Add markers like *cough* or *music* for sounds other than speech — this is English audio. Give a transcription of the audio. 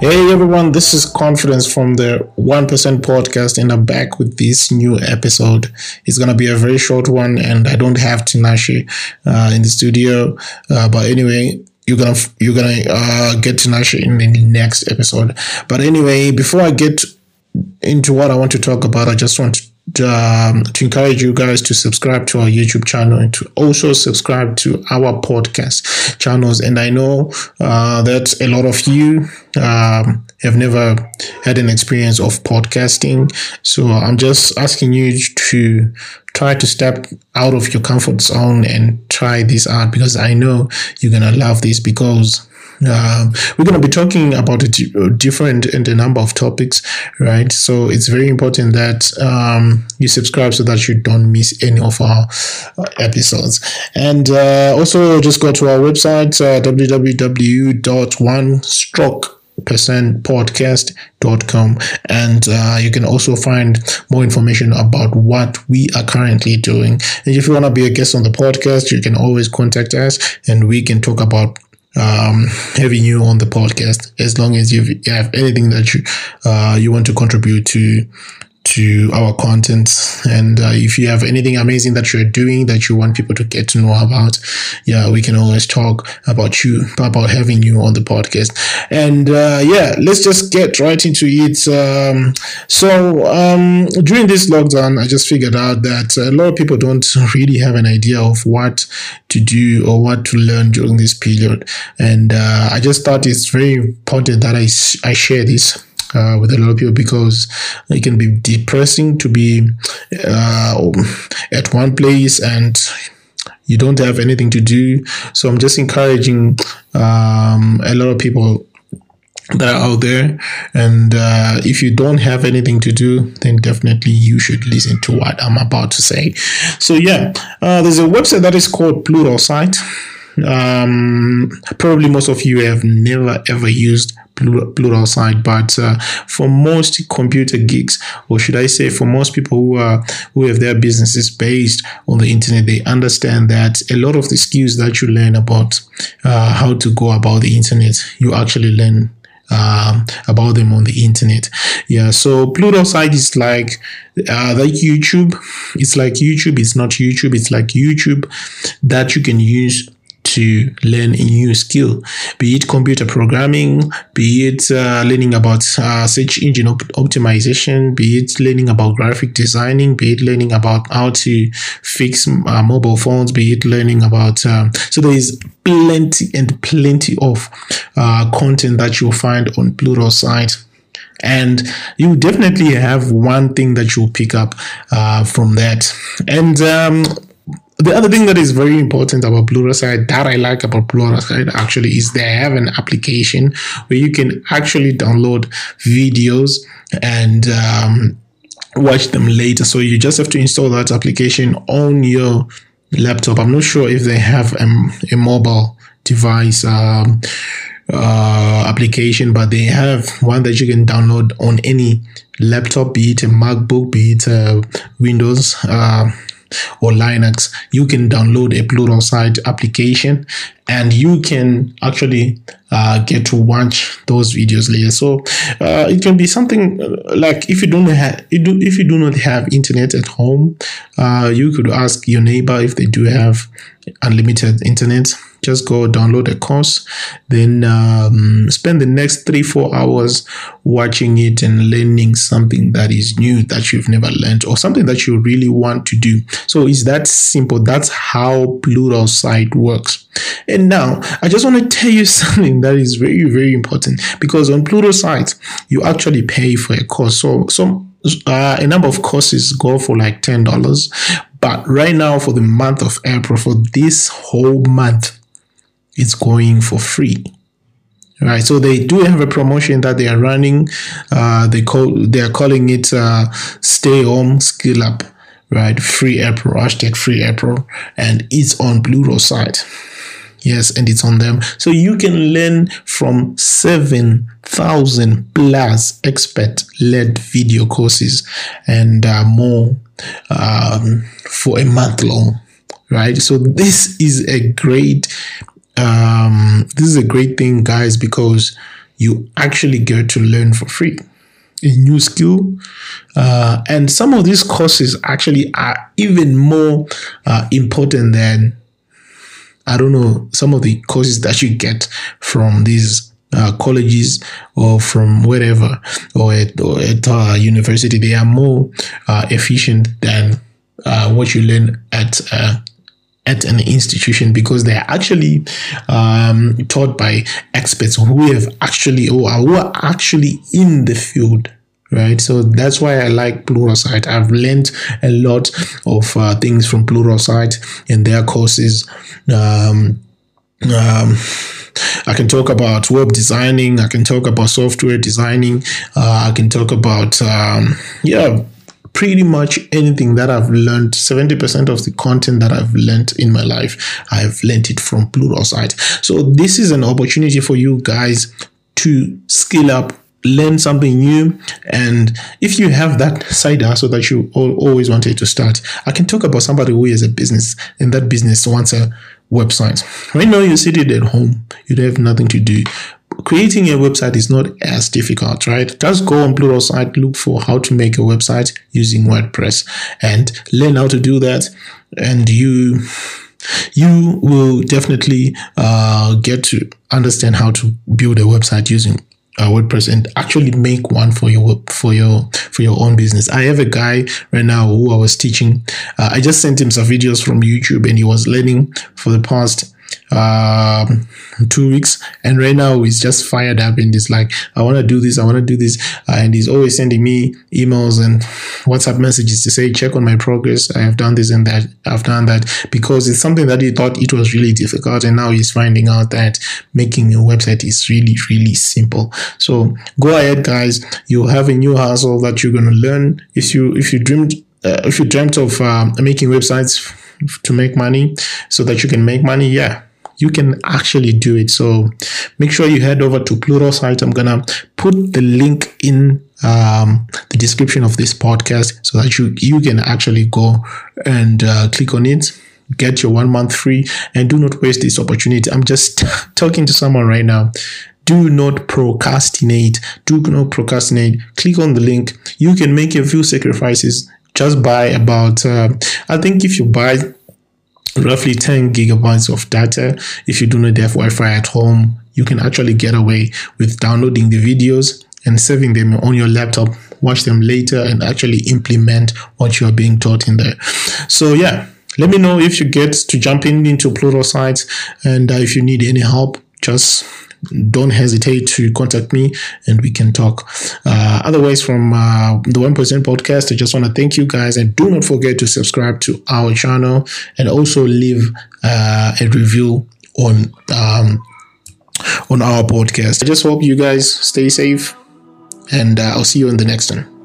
Hey everyone, this is Confidence from the 1% podcast, and I'm back with this new episode. It's gonna be a very short one, and I don't have Tinashe uh, in the studio. Uh, but anyway, you're gonna you're gonna uh, get Tinashe in the next episode. But anyway, before I get into what I want to talk about, I just want to um, to encourage you guys to subscribe to our YouTube channel and to also subscribe to our podcast channels. And I know uh, that a lot of you um, have never had an experience of podcasting. So I'm just asking you to try to step out of your comfort zone and try this out because I know you're going to love this because uh, we're going to be talking about a different and a number of topics, right? So it's very important that um, you subscribe so that you don't miss any of our uh, episodes. And uh, also just go to our website, uh, www.onestroke percentpodcast.com and uh, you can also find more information about what we are currently doing and if you want to be a guest on the podcast you can always contact us and we can talk about um, having you on the podcast as long as you have anything that you uh, you want to contribute to to our content. And uh, if you have anything amazing that you're doing that you want people to get to know about, yeah, we can always talk about you, about having you on the podcast. And uh, yeah, let's just get right into it. Um, so um, during this lockdown, I just figured out that a lot of people don't *laughs* really have an idea of what to do or what to learn during this period. And uh, I just thought it's very important that I, I share this uh, with a lot of people because it can be depressing to be uh, at one place and you don't have anything to do. So I'm just encouraging um, a lot of people that are out there. And uh, if you don't have anything to do, then definitely you should listen to what I'm about to say. So, yeah, uh, there's a website that is called Pluralsight. Um, probably most of you have never ever used Pluralsight, but uh, for most computer geeks, or should I say, for most people who are who have their businesses based on the internet, they understand that a lot of the skills that you learn about uh, how to go about the internet, you actually learn um, about them on the internet. Yeah, so Pluralsight is like uh, like YouTube. It's like YouTube. It's not YouTube. It's like YouTube that you can use to learn a new skill, be it computer programming, be it uh, learning about uh, search engine op- optimization, be it learning about graphic designing, be it learning about how to fix uh, mobile phones, be it learning about. Um, so there is plenty and plenty of uh, content that you'll find on Pluralsight and you definitely have one thing that you'll pick up uh, from that and um, the other thing that is very important about Pluralsight that I like about Pluralsight actually is they have an application where you can actually download videos and um, watch them later. So you just have to install that application on your laptop. I'm not sure if they have a, a mobile device um, uh, application, but they have one that you can download on any laptop, be it a MacBook, be it a Windows. Uh, or Linux, you can download a Pluralsight application and you can actually uh, get to watch those videos later. So uh, it can be something uh, like if you don't have if you do not have internet at home, uh, you could ask your neighbor if they do have unlimited internet just go download a course then um, spend the next three four hours watching it and learning something that is new that you've never learned or something that you really want to do. So it's that simple. That's how Pluralsight works. And now i just want to tell you *laughs* something that is very very important because on Pluralsight you actually pay for a course. So some uh, a number of courses go for like ten dollars but right now for the month of april for this whole month it's going for free. Right so they do have a promotion that they are running uh, they call they are calling it uh, stay home skill up right? Free april hashtag free april and it's on Pluralsight yes and it's on them. So you can learn from 7000 plus expert led video courses and uh, more um, for a month long right? So this is a great um, this is a great thing, guys, because you actually get to learn for free a new skill. Uh, and some of these courses actually are even more uh, important than, I don't know, some of the courses that you get from these uh, colleges or from wherever or at, or at uh, university. They are more uh, efficient than uh, what you learn at at an institution because they are actually um, taught by experts who have actually or who are actually in the field right so that's why i like pluralsight i've learned a lot of uh, things from pluralsight in their courses um, um, I can talk about web designing. I can talk about software designing. Uh, I can talk about, um, yeah, pretty much anything that I've learned, 70% of the content that I've learned in my life, I've learned it from Plural Pluralsight. So this is an opportunity for you guys to scale up learn something new. And if you have that side hustle that you always wanted to start i can talk about somebody who is a business and that business wants a website. Right now you're sitting at home. You have nothing to do creating a website is not as difficult, right? Just go on Pluralsight, look for how to make a website using WordPress and learn how to do that. And you you will definitely uh, get to understand how to build a website using uh, WordPress and actually make one for your for your for your own business. I have a guy right now who I was teaching. Uh, I just sent him some videos from YouTube, and he was learning for the past um, two weeks. And right now he's just fired up and he's like i want to do this i want to do this. Uh, and he's always sending me emails and whatsapp messages to say check on my progress i have done this and that i've done that. Because it's something that he thought it was really difficult and now he's finding out that making a website is really really simple. So go ahead guys. You have a new hustle that you're going to learn. If you if you dreamed uh, if you dreamt of uh, making websites to make money so that you can make money yeah you can actually do it. So make sure you head over to Pluralsight. I'm gonna put the link in um, the description of this podcast so that you you can actually go and uh, click on it get your one month free and do not waste this opportunity. I'm just *laughs* talking to someone right now. Do not procrastinate. Do not procrastinate. Click on the link. You can make a few sacrifices just buy about uh, i think if you buy roughly 10 gigabytes of data. If you do not have Wi Fi at home, you can actually get away with downloading the videos and saving them on your laptop, watch them later, and actually implement what you are being taught in there. So, yeah, let me know if you get to jump in into sites and uh, if you need any help, just don't hesitate to contact me and we can talk. Uh, otherwise, from uh, the 1% podcast, I just want to thank you guys and do not forget to subscribe to our channel and also leave uh, a review on um, on our podcast. I just hope you guys stay safe and uh, I'll see you in the next one.